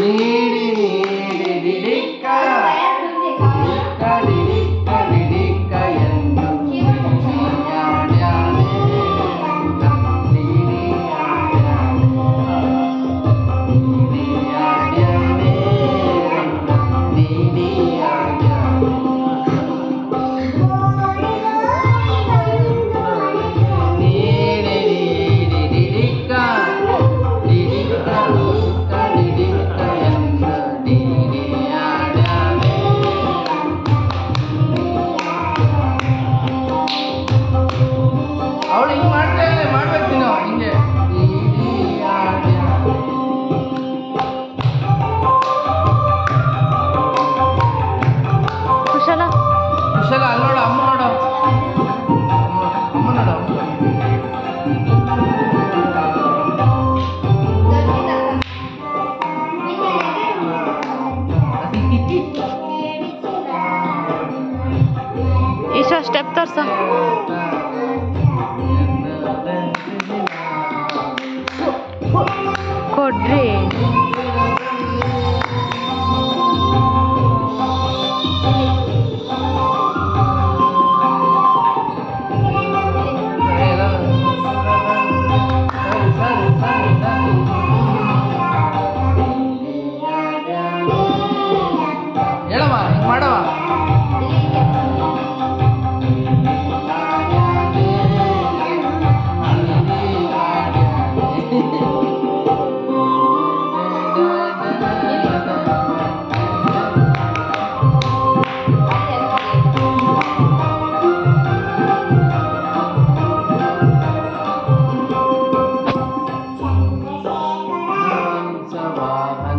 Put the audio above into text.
Sim. Step ತೋರ್ಸ ಕೊಡ್ರಿ Rama.